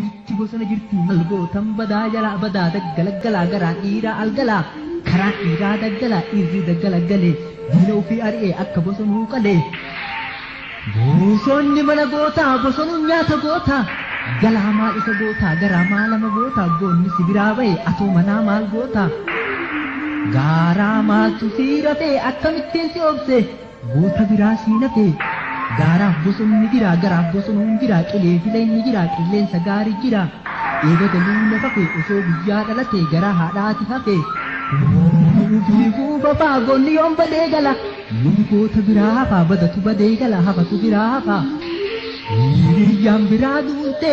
Itti bosona jirti malgootan badaa jalaa badaa daggalaggalaa garaa dhiiraa algalaa karaa dhiiraa daggalaa dhiirri daggalaggalee diina ofii ari'ee akka bosonuu qalee. Bosonni mana gootaa bosonuun nyaata gootaa galaa maal isa gootaa garaa maalama gootaa goonni sibiraa bahe atoo manaa maal gootaa. Gaaraa maaltu sii rafee akkamittiin si obse goota biraa sii nafee. Gaaraaf bosonni jira garaaf bosonuun jira qilee fileenyi jira qilleensa gaarii jira eegata luuna fafe osoo guyyaa dhalate gara haadhaati hafe fuufa faagonni yoon badee gala lungoota biraa hafa badatu badee gala hafatu biraa hafa hiriyyaan biraa duulte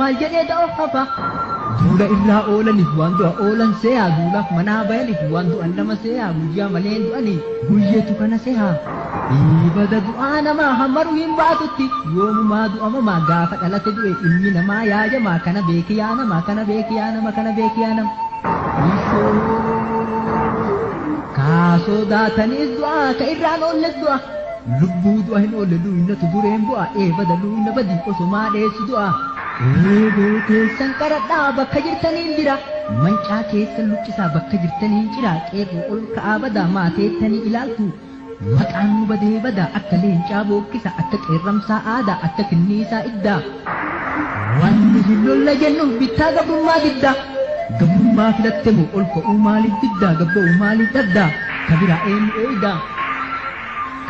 maal jedhee ta'o hafa duula irraa oolaniif waan du'a oolan seeyaa duulaaf manaa bayaniif waan du'an nama seeyaa guyyaa malee du'anii guyyeetu kana seeyaa Ibada du'aa namaa hammaru hin baatutti yoomumaa du'amamaa gaafa dhalate du'e ilmi namaa yaajamaa kana beeki yaa namaa kana beeki yaa nama kana beeki yaa nama. Kaa sodaatanis du'aa ka irraan oolles du'a lubbuu du'a hin oolle luuynatu dureen bu'a eebada luuyna badi osomaa dheessu du'a. Eeboo keessan qaradhaa bakka jirtaniin jira mancaa keessan luccisaa bakka jirtaniin jira qeerroo ol ka'aa badaa maateettanii ilaaltu. Maqaan nu badee bada akka leencaa bookkisa akka qeerramsaa aadaa akka kinniisaa iddaa. Wanni hin lolla jennuuf bittaa gabrummaa diddaa. Gabrummaa filatte moo ol ka'uu maaliif diddaa gabba'uu maaliif dhabdaa kabiraa eenyu eegaa.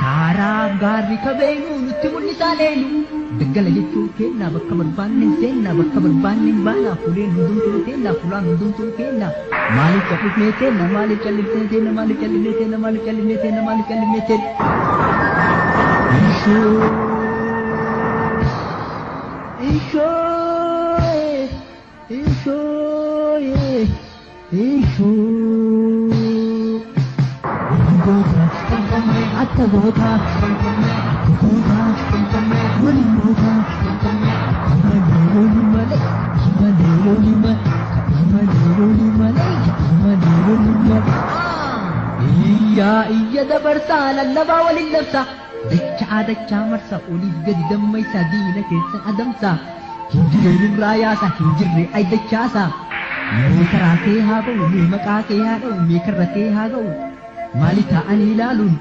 Karaa gaarri kabeenu nutti mul'isaa leenu. Daggala jechuun kennaa bakka barbaanne seennaa bakka barbaanne baanaa fuuleen hundumtuu kennaa fuulaan hundumtuu kennaa. Maaliif callisnee teenna maaliif callisnee teenna maaliif callisnee teenna maaliif callisnee teenna maaliif callisnee teenna. Ishoo ishoo ishoo ishoo होगा होगा बोली होगा मदेरोली मले मदेरोली मले मदेरोली मले मदेरोली मले إيا إيا دبرسا للبا وللبسا دجا دجا مرسا أولي قد دمي سدينة كيسا أدمسا هنجرين راياسا هنجرين أي دجاسا ميكرا كيها بو ميمكا كيها بو ميكرا كيها بو مالي تاني لالون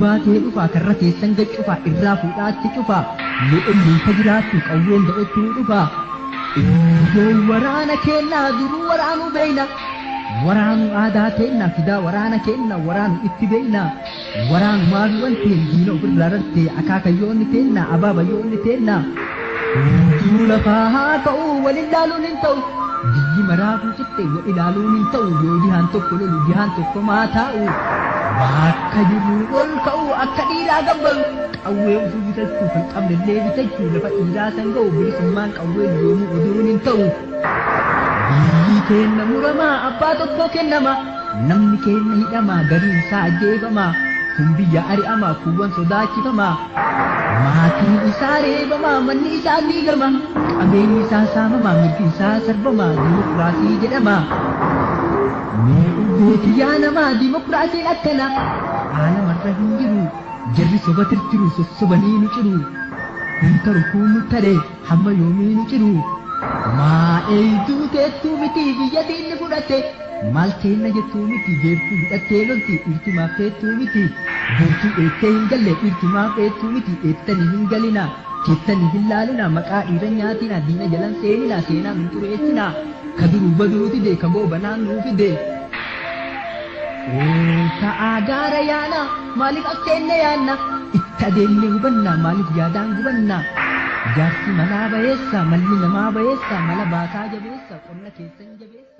baatee dhufa karra keessan gacufa irraa fuudhaatti cufa mee onneen ka jiraattu qawween da'ottuu dhufa. Iddoo waraana kennaa duruu waraanuu beeyna. Waraanu aadaa teenna fidaa waraana kenna waraanu itti beeyna. Waraanu maal wanteen diina ofirraa rartee akaakayyoonni teenna abaabayyoonni teenna. Hunduu lafaa haa ka'uu wal ilaaluun hin ta'u. Biyyi maraafuu citte wal ilaaluun hin ta'u yoo dihaan tokko lolu dihaan tokko maa taa'u. Bakka jirru ol ka'uu akka dhiiraa gabbaru. qawwee usuu bitachuu kan qabnellee bitachuu lafa dhiiraa san ga'u bilisummaan qawween yoomuu oduun hin ta'u. Biyyi keenna muramaa abbaa tokko kennama namni keenna hidhamaa gariin isaa ajjeefamaa kun biyya ari'amaa kuuwwan sodaachifamaa. Maatiin isaa reebamaa manni isaa diigama qabeenyi isaa saamamaa mirgi isaa sarbamaa dimokiraasii jedhama. Mee dhugee yaa namaa dimokiraasiin akkana aalamarra hin jiru. jarri soba tirtiru sossobanii nu ciru hin taru kun nu tare hamma yoomii nu ciru maa eeytuu teettuu miti biyya diinni fudhate maal teenna jettuu miti jeertuu hidhattee lolti dhiirtumaaf teettuu miti boortuu dheettee hin galle dhiirtumaaf dheettuu miti dheettanii hin galina keessanii hin laalina maqaa dhiira nyaatina diina jalan seenina seenaa hin xureessina ka duruu baduu fide ka goobanaan nuu fide. Ta'aa gaara yaana maaliif akkeenne yaanna itti adeemnee hubanna maaliif yaadaan gubanna jaarsi manaa bayeessa malli namaa bayeessa mala baataa jabeessa qonna keessan jabeessa.